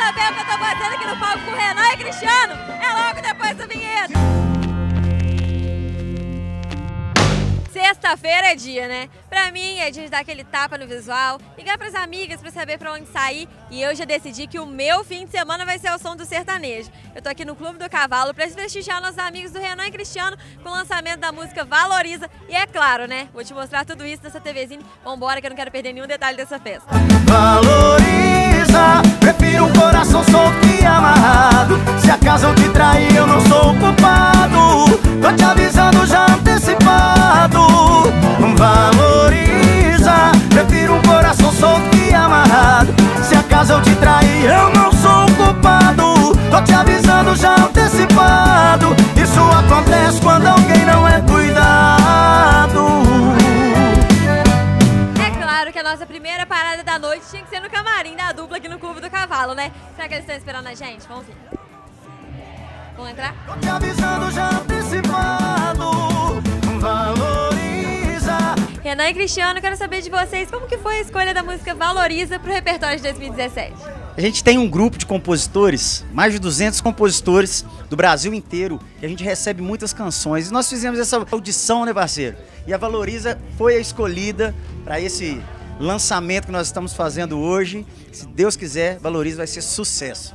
saber o que eu tô fazendo aqui no palco com o Renan e Cristiano? É logo depois da vinheta. Sexta-feira é dia, né? Pra mim é dia de dar aquele tapa no visual, ligar pras amigas pra saber pra onde sair e eu já decidi que o meu fim de semana vai ser o som do sertanejo. Eu tô aqui no Clube do Cavalo pra prestigiar nossos amigos do Renan e Cristiano com o lançamento da música Valoriza e é claro, né? Vou te mostrar tudo isso nessa TVzinha. Vambora que eu não quero perder nenhum detalhe dessa festa. Valoriza, prefiro um coração solto e no Clube do Cavalo, né? Será que eles estão esperando a gente? Vamos ver. Vamos entrar? Tô te avisando já antecipado Valoriza Renan e Cristiano, quero saber de vocês como que foi a escolha da música Valoriza pro repertório de 2017. A gente tem um grupo de compositores, mais de 200 compositores do Brasil inteiro, e a gente recebe muitas canções. E nós fizemos essa audição, né, parceiro? E a Valoriza foi a escolhida para esse lançamento que nós estamos fazendo hoje. Se Deus quiser, Valoriza vai ser sucesso.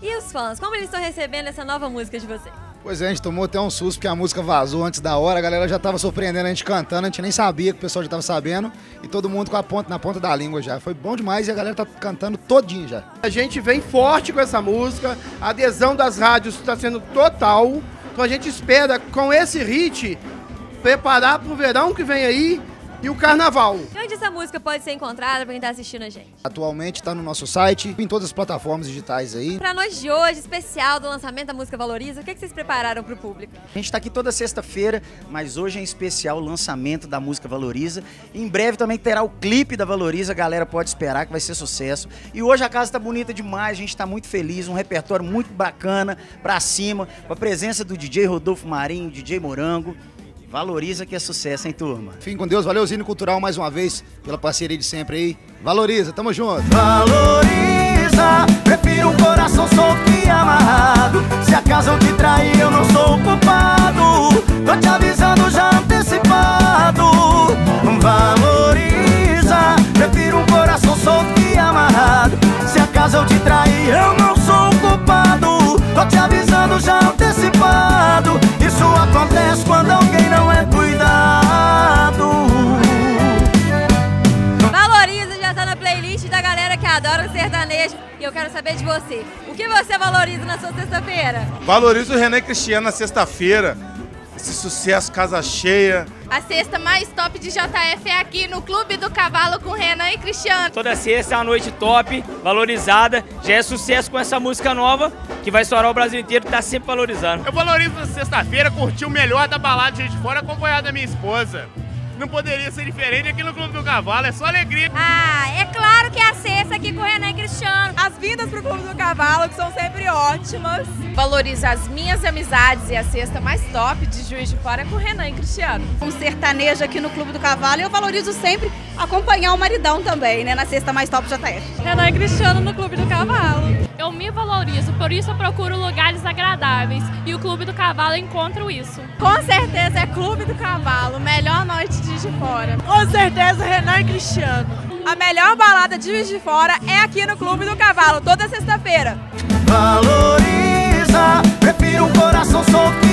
E os fãs, como eles estão recebendo essa nova música de vocês? Pois é, a gente tomou até um susto porque a música vazou antes da hora, a galera já tava surpreendendo a gente cantando, a gente nem sabia que o pessoal já tava sabendo e todo mundo com a ponta na ponta da língua já. Foi bom demais e a galera tá cantando todinho já. A gente vem forte com essa música, a adesão das rádios está sendo total. Então a gente espera, com esse hit, preparar para o verão que vem aí e o carnaval. Essa música pode ser encontrada pra quem tá assistindo a gente? Atualmente tá no nosso site, em todas as plataformas digitais aí. Pra noite de hoje, especial do lançamento da música Valoriza, o que, que vocês prepararam pro público? A gente está aqui toda sexta-feira, mas hoje é especial o lançamento da música Valoriza. Em breve também terá o clipe da Valoriza, a galera pode esperar que vai ser sucesso. E hoje a casa está bonita demais, a gente está muito feliz, um repertório muito bacana pra cima, com a presença do DJ Rodolfo Marinho, DJ Morango. Valoriza que é sucesso, hein, turma? Fiquem com Deus, valeu Zine Cultural mais uma vez pela parceria de sempre aí. Valoriza, tamo junto. Valoriza, prefiro um coração solto amarrado E eu quero saber de você. O que você valoriza na sua sexta-feira? Valorizo o René Cristiano na sexta-feira. Esse sucesso, casa cheia. A sexta mais top de JF é aqui no Clube do Cavalo com Renan e Cristiano. Toda sexta é uma noite top, valorizada. Já é sucesso com essa música nova, que vai estourar o Brasil inteiro, tá sempre valorizando. Eu valorizo na sexta-feira, curtir o melhor da balada de de fora acompanhado da minha esposa. Não poderia ser diferente aqui no Clube do Cavalo, é só alegria. Ah, é claro Cristiano. As vindas pro Clube do Cavalo, que são sempre ótimas. Valorizo as minhas amizades e a sexta mais top de Juiz de Fora é com Renan e Cristiano. Um sertanejo aqui no Clube do Cavalo e eu valorizo sempre acompanhar o maridão também, né? Na sexta mais top JF. Renan e Cristiano no Clube do Cavalo. Eu me valorizo, por isso eu procuro lugares agradáveis e o Clube do Cavalo encontro isso. Com certeza é Clube do Cavalo, melhor noite de Juiz de Fora. Com certeza Renan e Cristiano. A melhor balada de Juiz de Fora é aqui no Clube do Cavalo, toda sexta-feira. Valoriza, prefiro um coração solto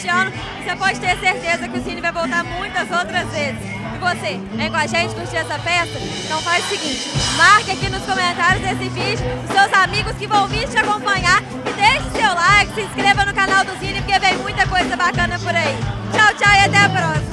o Renan e Cristiano. Você pode ter certeza que o Cine vai voltar muitas outras vezes. E você, vem com a gente curtir essa festa? Então faz o seguinte, marque aqui nos comentários desse vídeo os seus amigos que vão vir te acompanhar e deixe seu like, se inscreva no canal do Cine porque vem muita coisa bacana por aí. Tchau, tchau e até a próxima!